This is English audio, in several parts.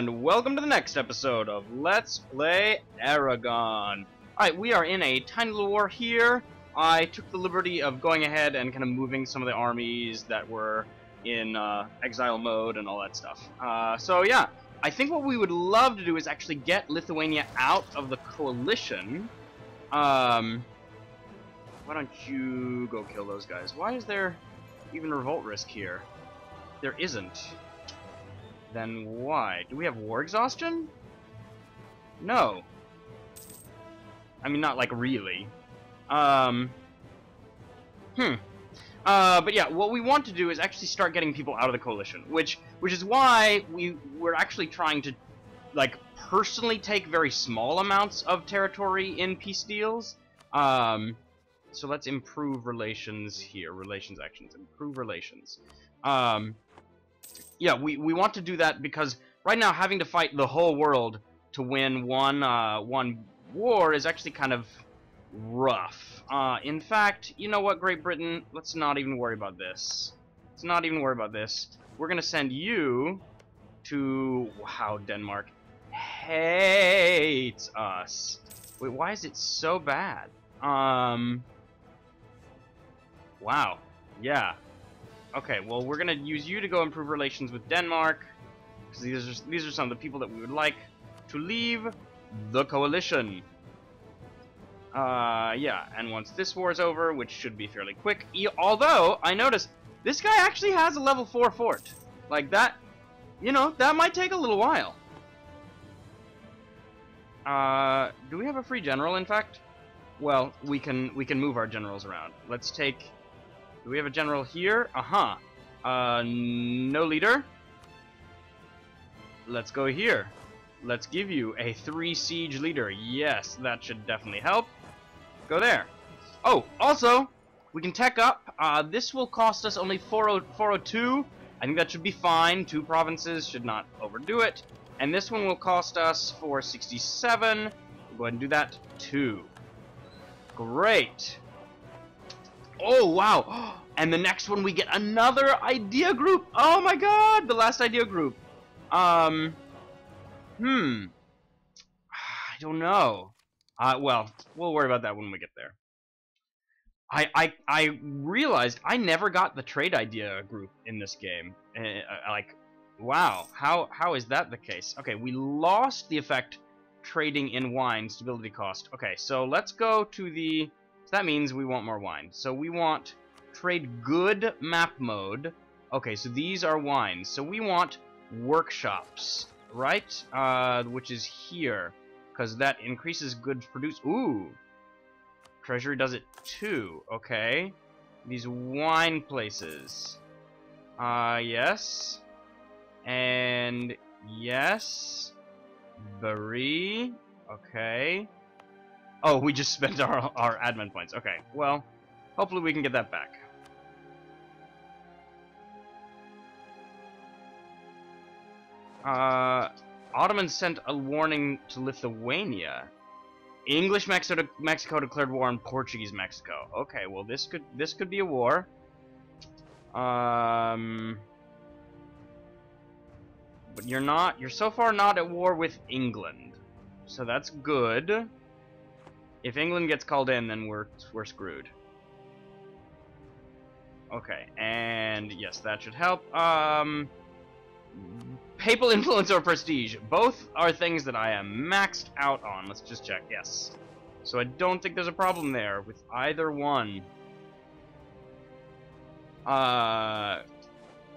and welcome to the next episode of Let's Play Aragon. Alright, we are in a tiny little war here. I took the liberty of going ahead and kind of moving some of the armies that were in uh, exile mode and all that stuff. Uh, so yeah, I think what we would love to do is actually get Lithuania out of the coalition. Um, why don't you go kill those guys? Why is there even revolt risk here? There isn't. Then why? Do we have war exhaustion? No. I mean, not like really. Um. Hmm. Uh, but yeah, what we want to do is actually start getting people out of the coalition, which which is why we we're actually trying to like personally take very small amounts of territory in peace deals. Um, so let's improve relations here. Relations actions. Improve relations. Um, yeah, we, we want to do that because right now having to fight the whole world to win one uh, one war is actually kind of rough. Uh, in fact, you know what, Great Britain? Let's not even worry about this. Let's not even worry about this. We're gonna send you to wow, Denmark hates us. Wait, why is it so bad? Um. Wow. Yeah. Okay, well, we're gonna use you to go improve relations with Denmark, because these are these are some of the people that we would like to leave the coalition. Uh, yeah, and once this war is over, which should be fairly quick, e although I noticed this guy actually has a level four fort, like that. You know, that might take a little while. Uh, do we have a free general? In fact, well, we can we can move our generals around. Let's take do we have a general here? Uh-huh. Uh, no leader. Let's go here. Let's give you a three siege leader. Yes, that should definitely help. Go there. Oh, also, we can tech up. Uh, this will cost us only 40, 402. I think that should be fine. Two provinces should not overdo it. And this one will cost us 467. We'll go ahead and do that too. Great. Oh, wow. And the next one we get another idea group. Oh my god, the last idea group. Um, hmm. I don't know. Uh, well, we'll worry about that when we get there. I, I, I realized I never got the trade idea group in this game. Uh, like, wow, how, how is that the case? Okay, we lost the effect trading in wine stability cost. Okay, so let's go to the so that means we want more wine. So we want trade good map mode. Okay, so these are wines. So we want workshops, right? Uh, which is here. Because that increases goods produced. Ooh. Treasury does it too. Okay. These wine places. Uh, yes. And yes. Bari. Okay. Oh, we just spent our, our admin points. Okay, well, hopefully we can get that back. Uh, Ottoman sent a warning to Lithuania. English Mexico, Mexico declared war on Portuguese Mexico. Okay, well this could this could be a war. Um, but you're not. You're so far not at war with England, so that's good. If England gets called in, then we're we're screwed. Okay, and yes, that should help. Um, papal influence or prestige. Both are things that I am maxed out on. Let's just check. Yes. So I don't think there's a problem there with either one. Uh,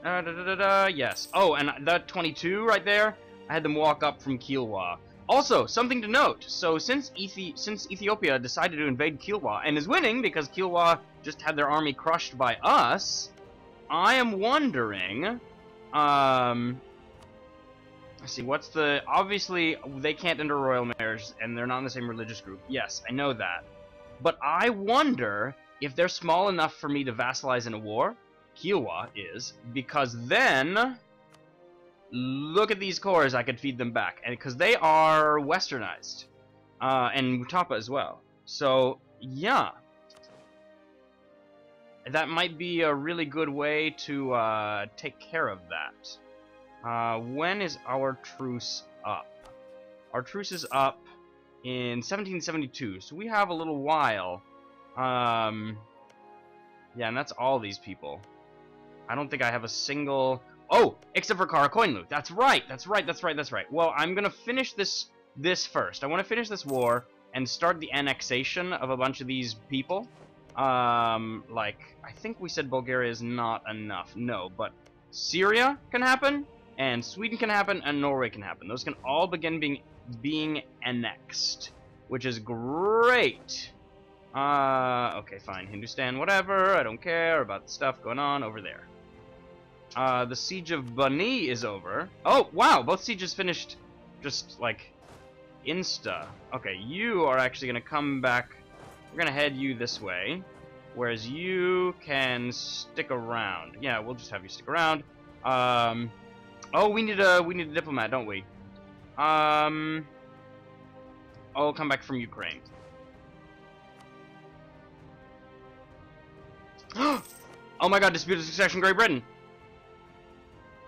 da, da, da, da, yes. Oh, and that 22 right there, I had them walk up from Kilwa. Also, something to note. So since Ethi since Ethiopia decided to invade Kilwa and is winning because Kilwa just had their army crushed by us, I am wondering um let's see what's the obviously they can't enter royal marriage and they're not in the same religious group. Yes, I know that. But I wonder if they're small enough for me to vassalize in a war. Kilwa is because then look at these cores, I could feed them back. And because they are westernized. Uh, and Mutapa as well. So, yeah. That might be a really good way to uh, take care of that. Uh, when is our truce up? Our truce is up in 1772, so we have a little while. Um, yeah, and that's all these people. I don't think I have a single... Oh, except for Karakoinlu. That's right, that's right, that's right, that's right. Well, I'm gonna finish this this first. I want to finish this war and start the annexation of a bunch of these people. Um, like, I think we said Bulgaria is not enough. No, but Syria can happen, and Sweden can happen, and Norway can happen. Those can all begin being being annexed, which is great. Uh, okay, fine. Hindustan, whatever. I don't care about the stuff going on over there. Uh, the siege of Bani is over. Oh, wow, both sieges finished just, like, insta. Okay, you are actually going to come back. We're going to head you this way. Whereas you can stick around. Yeah, we'll just have you stick around. Um, oh, we need a we need a diplomat, don't we? Um, I'll come back from Ukraine. oh my god, disputed succession, Great Britain.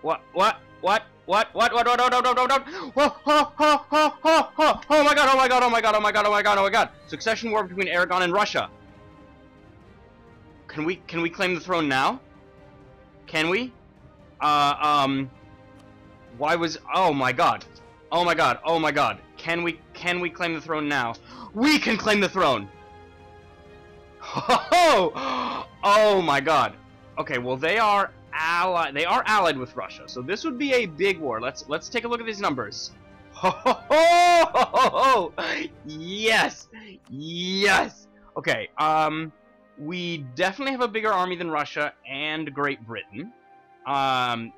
What? What? What? What? What? What? What? What? What? Oh, oh, oh, oh, oh, oh, oh my god! Oh my god! Oh my god! Oh my god! Oh my god! Oh my god! Succession war between Aragon and Russia. Can we can we claim the throne now? Can we? Uh, um. Why was? Oh my god! Oh my god! Oh my god! Can we can we claim the throne now? We can claim the throne. Oh! Oh my god! Okay, well they are They are allied with Russia, so this would be a big war. Let's let's take a look at these numbers. Ho ho ho! ho, ho, ho. Yes, yes. Okay. Um, we definitely have a bigger army than Russia and Great Britain. Um,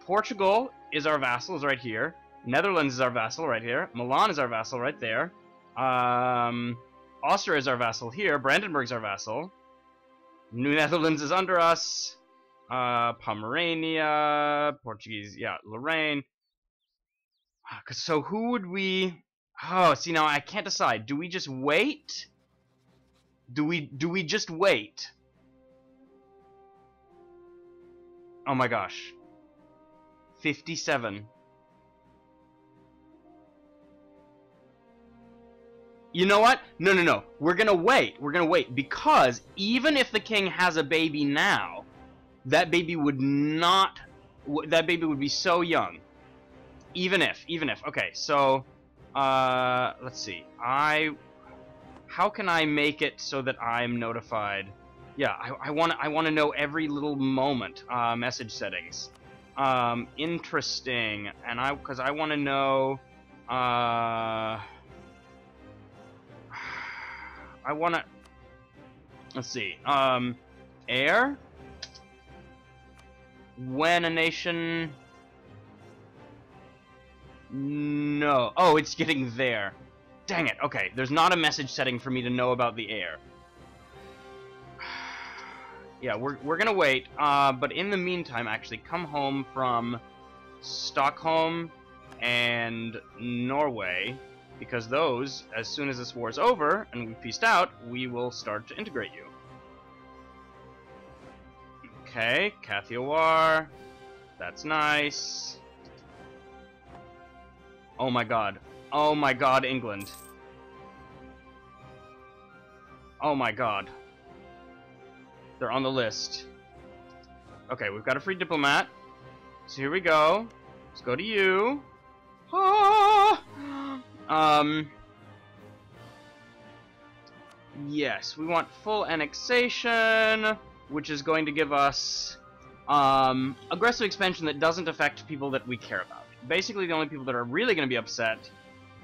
Portugal is our vassal, is right here. Netherlands is our vassal right here. Milan is our vassal right there. Um, Austria is our vassal here. Brandenburg is our vassal. New Netherlands is under us uh, Pomerania, Portuguese, yeah, Lorraine. Ah, so who would we? Oh, see now I can't decide. Do we just wait? Do we do we just wait? Oh my gosh. 57. You know what? No, no, no. We're gonna wait. We're gonna wait because even if the king has a baby now, that baby would not that baby would be so young. Even if even if okay so uh let's see. I how can i make it so that i'm notified? Yeah i want i want to know every little moment uh message settings. Um interesting. And i because i want to know uh i want to let's see um heir when a nation... No. Oh, it's getting there. Dang it. Okay, there's not a message setting for me to know about the heir. yeah, we're, we're gonna wait. Uh, but in the meantime, actually, come home from Stockholm and Norway. Because those, as soon as this war is over and we've peaced out, we will start to integrate you. Okay, Kathiawar. That's nice. Oh my god. Oh my god, England. Oh my god. They're on the list. Okay, we've got a free diplomat. So here we go. Let's go to you. Ah! Um. Yes, we want full annexation which is going to give us um, aggressive expansion that doesn't affect people that we care about. Basically, the only people that are really going to be upset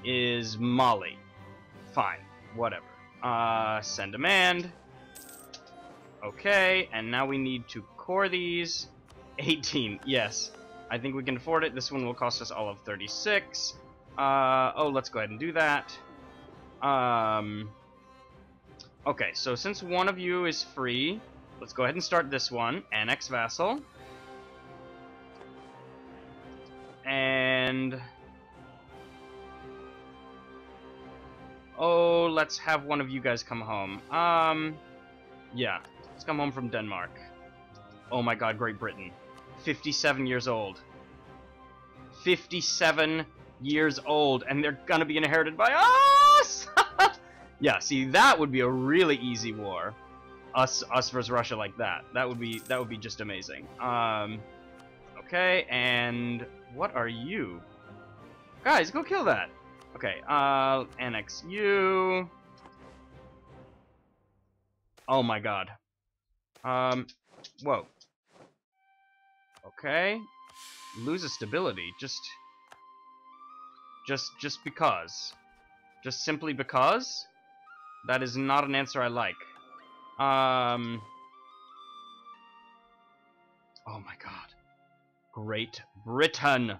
is Molly. Fine, whatever. Uh, send a demand. Okay, and now we need to core these. 18, yes. I think we can afford it. This one will cost us all of 36. Uh, oh, let's go ahead and do that. Um, okay, so since one of you is free, Let's go ahead and start this one. Annex Vassal. And... Oh, let's have one of you guys come home. Um, yeah. Let's come home from Denmark. Oh my god, Great Britain. 57 years old. 57 years old, and they're gonna be inherited by us! yeah, see, that would be a really easy war. Us, us versus Russia like that. That would be, that would be just amazing. Um, okay, and what are you? Guys, go kill that. Okay, uh, annex you. Oh my god. Um, whoa. Okay. Loses stability, just... Just, just because. Just simply because? That is not an answer I like. Um... Oh my god. Great Britain!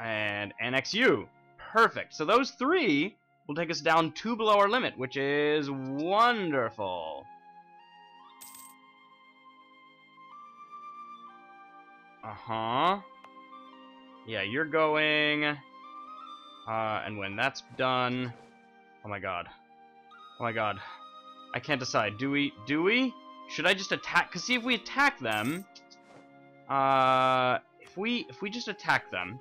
And annex you. Perfect. So those three will take us down two below our limit, which is wonderful. Uh-huh. Yeah, you're going. Uh, and when that's done... Oh my god. Oh my god. I can't decide. Do we... Do we? Should I just attack? Because see, if we attack them... Uh... If we... If we just attack them...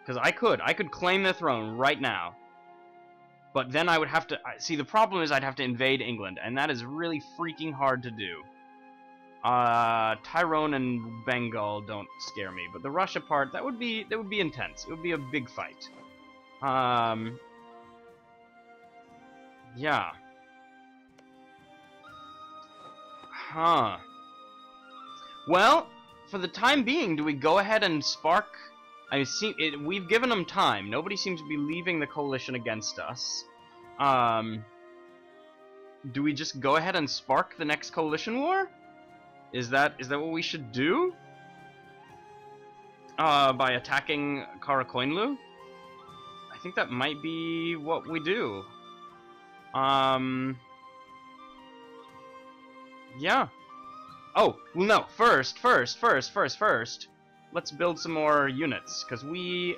Because I could. I could claim the throne right now. But then I would have to... See, the problem is I'd have to invade England, and that is really freaking hard to do. Uh, Tyrone and Bengal don't scare me, but the Russia part, that would be that would be intense. It would be a big fight. Um, yeah. Huh. Well, for the time being, do we go ahead and spark I see it, we've given them time. Nobody seems to be leaving the coalition against us. Um, do we just go ahead and spark the next coalition war? Is that is that what we should do? Uh, by attacking Karakoinlu? I think that might be what we do. Um, yeah. Oh, well no, first, first, first, first, first let's build some more units, because we,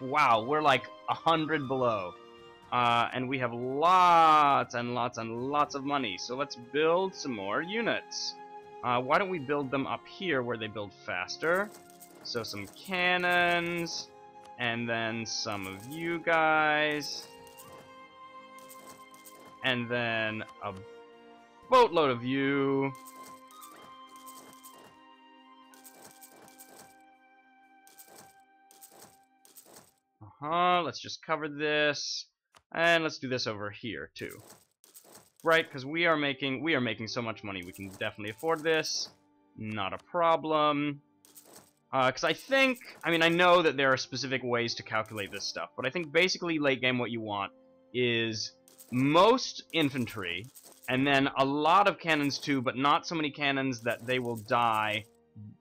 wow, we're like a hundred below. Uh, and we have lots and lots and lots of money, so let's build some more units. Uh, why don't we build them up here where they build faster? So some cannons, and then some of you guys, and then a boatload of you, Uh-huh, let's just cover this. And let's do this over here, too. Right, because we are making we are making so much money, we can definitely afford this. Not a problem. Because uh, I think, I mean, I know that there are specific ways to calculate this stuff, but I think basically late game what you want is most infantry, and then a lot of cannons too, but not so many cannons that they will die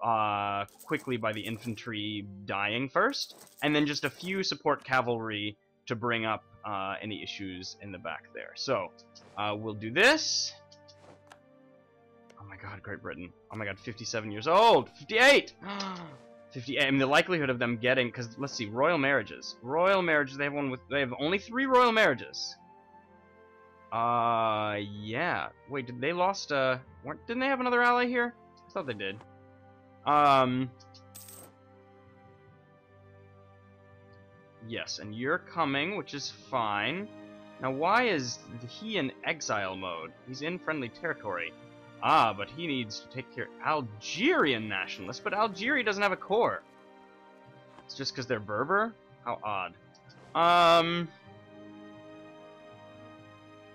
uh, quickly by the infantry dying first, and then just a few support cavalry to bring up uh, any issues in the back there. So, uh, we'll do this. Oh my god, Great Britain. Oh my god, 57 years old! 58! 58. I mean, the likelihood of them getting, because let's see, royal marriages. Royal marriages, they have one with, they have only three royal marriages. Uh, yeah. Wait, did they lost, uh, weren't, didn't they have another ally here? I thought they did. Um. Yes, and you're coming, which is fine. Now, why is he in exile mode? He's in friendly territory. Ah, but he needs to take care Algerian nationalists, but Algeria doesn't have a core. It's just because they're Berber? How odd. Um.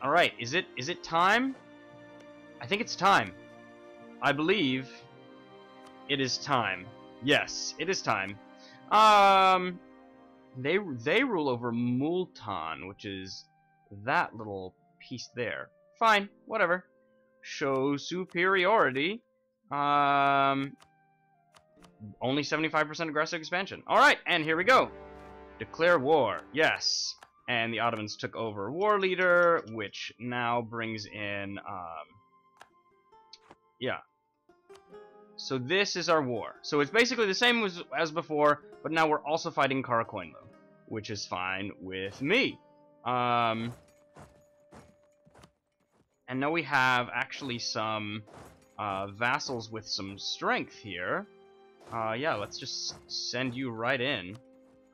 All right, is it is it time? I think it's time. I believe it is time. Yes, it is time. Um, they they rule over Multan, which is that little piece there. Fine, whatever. Show superiority. Um, only 75% aggressive expansion. All right, and here we go. Declare war. Yes. And the Ottomans took over war leader, which now brings in, um, yeah, so this is our war. So it's basically the same as, as before, but now we're also fighting Karakoinlu, which is fine with me. Um, and now we have actually some uh, vassals with some strength here. Uh, yeah, let's just send you right in.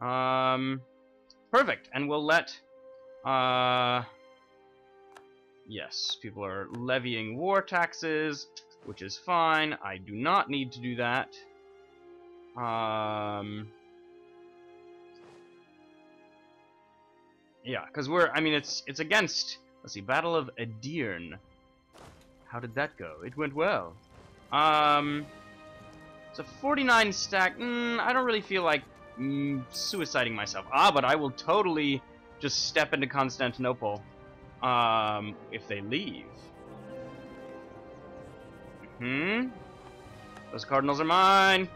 Um, perfect. And we'll let, uh, yes, people are levying war taxes, which is fine. I do not need to do that. Um, yeah, because we're, I mean, it's, it's against, let's see, Battle of Edirne. How did that go? It went well. Um, it's a 49 stack, mm, I don't really feel like mm, suiciding myself. Ah, but I will totally just step into Constantinople um, if they leave. Hmm? Those cardinals are mine!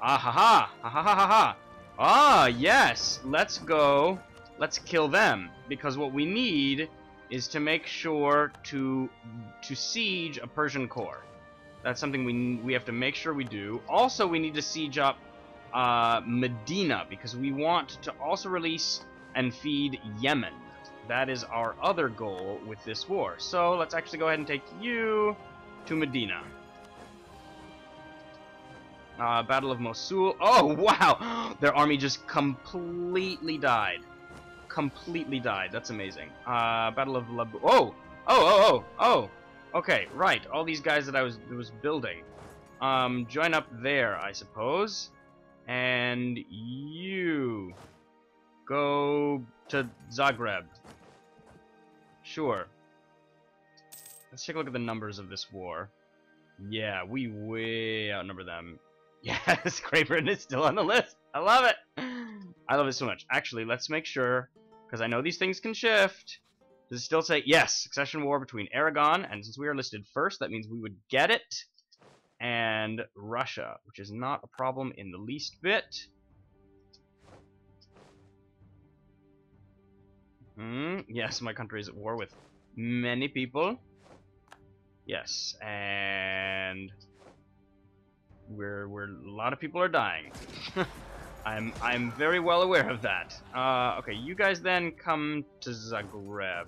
Ah ha ha! Ha ha ha ha ha! Ah, yes! Let's go. Let's kill them. Because what we need is to make sure to to siege a Persian core. That's something we we have to make sure we do. Also, we need to siege up uh, Medina because we want to also release and feed Yemen. That is our other goal with this war. So let's actually go ahead and take you to Medina. Uh, Battle of Mosul. Oh, wow! Their army just completely died. Completely died. That's amazing. Uh, Battle of Labu. Oh! Oh, oh, oh, oh! Okay, right. All these guys that I was was building. Um, join up there, I suppose. And you go to Zagreb. Sure. Let's take a look at the numbers of this war. Yeah, we way outnumber them. Yes, Britain is still on the list. I love it. I love it so much. Actually, let's make sure, because I know these things can shift. Does it still say, yes, succession war between Aragon, and since we are listed first, that means we would get it, and Russia, which is not a problem in the least bit. Hmm, yes, my country is at war with many people. Yes, and we're we're a lot of people are dying. I'm I'm very well aware of that. Uh, okay, you guys then come to Zagreb.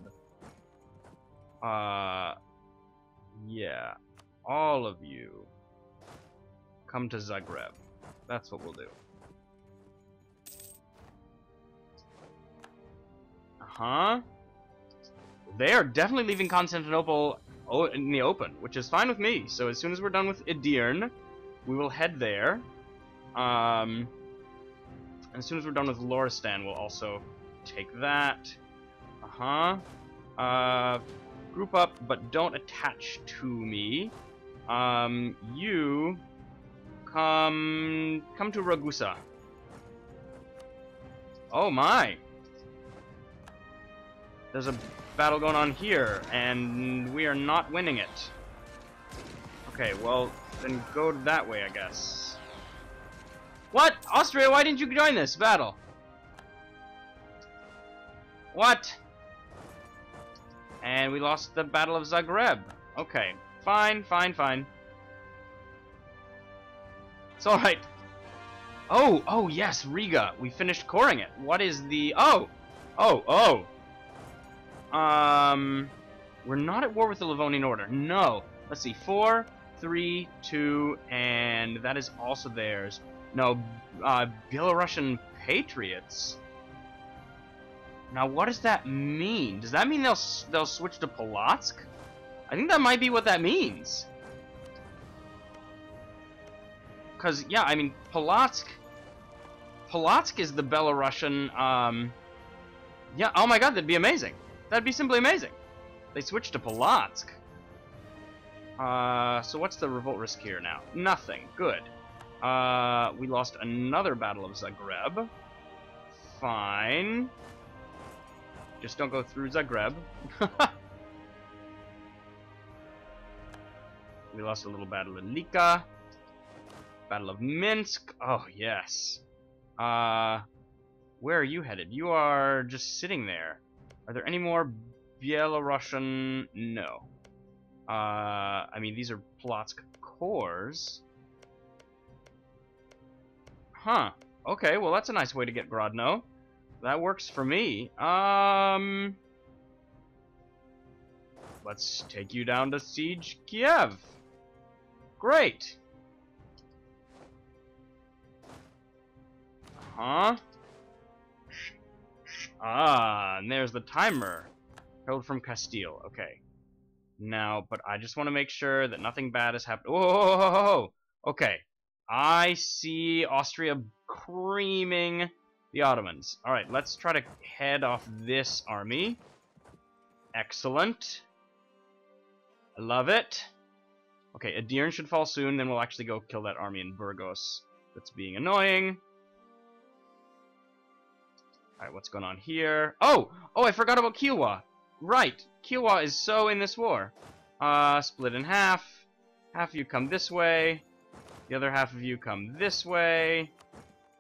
Uh, yeah, all of you come to Zagreb. That's what we'll do. Uh huh. They are definitely leaving Constantinople in the open, which is fine with me. So as soon as we're done with Edirne, we will head there. Um, as soon as we're done with Loristan, we'll also take that. Uh-huh. Uh, group up, but don't attach to me. Um, you come come to Ragusa. Oh my! There's a battle going on here, and we are not winning it. Okay, well, then go that way, I guess. What? Austria, why didn't you join this battle? What? And we lost the Battle of Zagreb. Okay, fine, fine, fine. It's alright. Oh, oh yes, Riga. We finished coring it. What is the... Oh! Oh, oh! Um... We're not at war with the Livonian Order. No. Let's see. Four, three, two, and that is also theirs. No, uh, Belarusian Patriots. Now, what does that mean? Does that mean they'll they'll switch to Polotsk? I think that might be what that means. Cause yeah, I mean Polotsk. Polotsk is the Belarusian. Um, yeah. Oh my God, that'd be amazing. That'd be simply amazing. They switched to Polotsk. Uh, so what's the revolt risk here now? Nothing. Good. Uh, we lost another Battle of Zagreb. Fine. Just don't go through Zagreb. we lost a little Battle of Lika. Battle of Minsk. Oh, yes. Uh, where are you headed? You are just sitting there. Are there any more Belarusian? No. Uh, I mean, these are Polotsk cores. Huh. Okay, well that's a nice way to get Grodno. That works for me. Um... Let's take you down to Siege Kiev. Great. Uh-huh. Ah, and there's the timer. Held from Castile. Okay. Now, but I just want to make sure that nothing bad has happened. Whoa! Okay. I see Austria creaming the Ottomans. Alright, let's try to head off this army. Excellent. I love it. Okay, Edirne should fall soon, then we'll actually go kill that army in Burgos that's being annoying. Alright, what's going on here? Oh! Oh, I forgot about Kiowa! Right, Kiowa is so in this war. Uh, split in half. Half of you come this way. The other half of you come this way.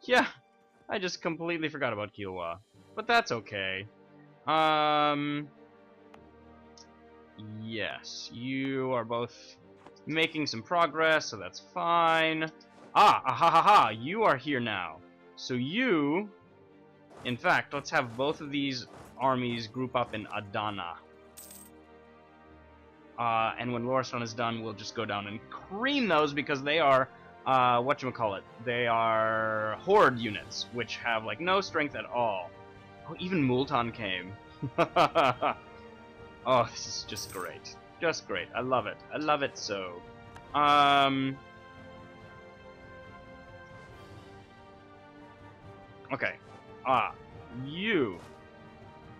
Yeah, I just completely forgot about Kiowa. But that's okay. Um... Yes, you are both making some progress, so that's fine. Ah, ha, ha ha, you are here now. So you... In fact, let's have both of these armies group up in Adana. Uh, and when Loristan is done, we'll just go down and cream those because they are, uh, whatchamacallit, they are horde units, which have, like, no strength at all. Oh, even Multan came. oh, this is just great. Just great. I love it. I love it so. Um... Okay. Ah, you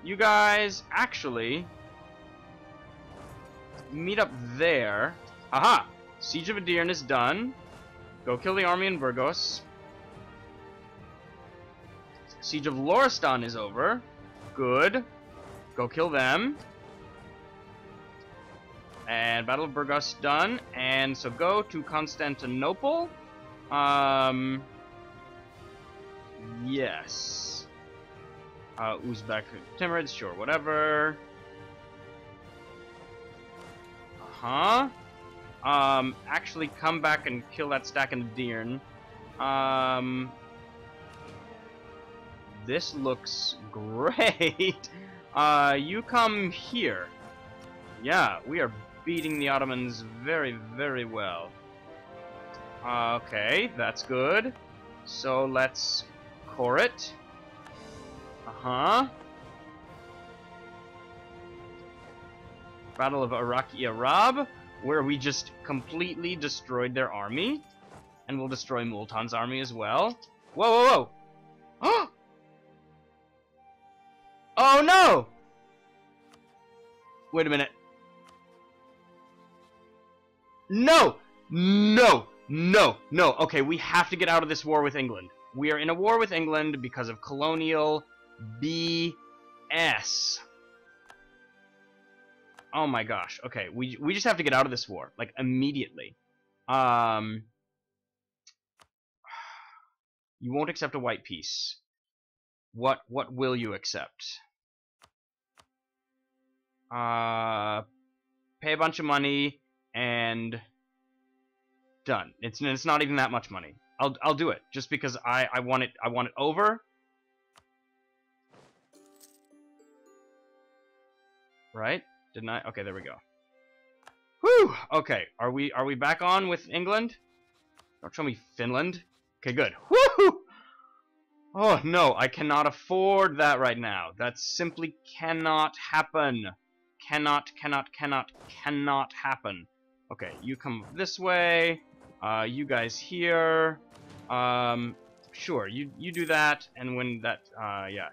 you guys actually meet up there. Aha! Siege of Edirne is done. Go kill the army in Burgos. Siege of Loristan is over. Good. Go kill them. And Battle of Burgos done. And so go to Constantinople. Um. Yes. Uh, Uzbek Timurids, sure, whatever. Uh-huh. Um, actually come back and kill that stack in the Deern. Um, this looks great. Uh, you come here. Yeah, we are beating the Ottomans very, very well. Okay, that's good. So let's core it. Uh-huh. Battle of Iraqi Arab, where we just completely destroyed their army. And we'll destroy Multan's army as well. Whoa, whoa, whoa! oh no! Wait a minute. No! No! No! No! Okay, we have to get out of this war with England. We are in a war with England because of colonial BS. Oh my gosh. Okay, we we just have to get out of this war like immediately. Um You won't accept a white peace. What what will you accept? Uh pay a bunch of money and done. It's it's not even that much money. I'll I'll do it just because I I want it I want it over right? Didn't I? Okay, there we go. Whew! Okay, are we are we back on with England? Don't show me Finland. Okay, good. Woohoo! Oh no, I cannot afford that right now. That simply cannot happen. Cannot, cannot, cannot, cannot happen. Okay, you come this way. Uh, you guys here. Um, sure, you you do that, and when that, uh, yeah,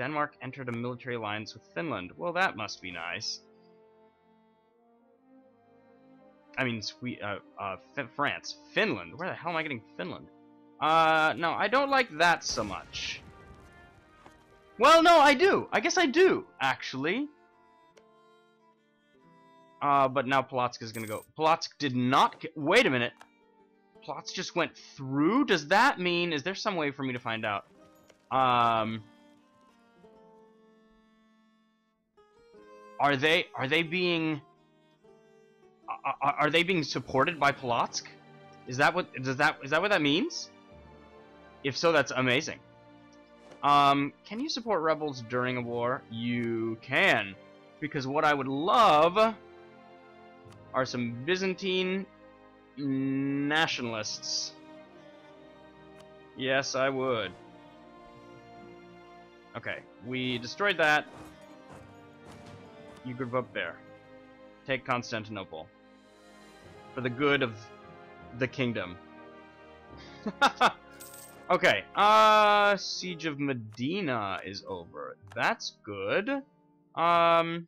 Denmark entered a military alliance with Finland. Well, that must be nice. I mean, sweet, uh, uh, France. Finland. Where the hell am I getting Finland? Uh, no, I don't like that so much. Well, no, I do. I guess I do, actually. Uh, but now Polotsk is gonna go. Polotsk did not Wait a minute. Polotsk just went through? Does that mean... Is there some way for me to find out? Um... are they are they being are, are they being supported by Polotsk? Is that what does that is that what that means? If so, that's amazing. Um, can you support rebels during a war? You can, because what I would love are some Byzantine nationalists. Yes, I would. Okay, we destroyed that. You group up there. Take Constantinople. For the good of the kingdom. okay, uh, Siege of Medina is over. That's good. Um,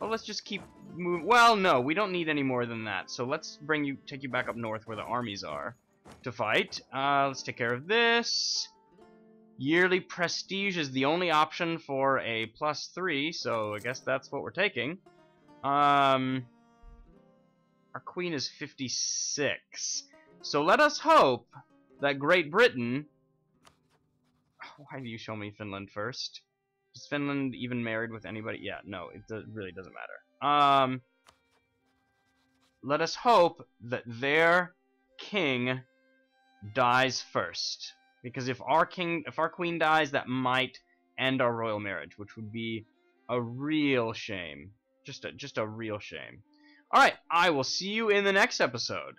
well, let's just keep moving. Well, no, we don't need any more than that. So let's bring you, take you back up north where the armies are to fight. Uh, let's take care of this. Yearly prestige is the only option for a plus three, so I guess that's what we're taking. Um, our queen is 56. So let us hope that Great Britain... Why do you show me Finland first? Is Finland even married with anybody? Yeah, no, it really doesn't matter. Um, let us hope that their king dies first. Because if our king, if our queen dies, that might end our royal marriage, which would be a real shame. Just a, just a real shame. Alright, I will see you in the next episode.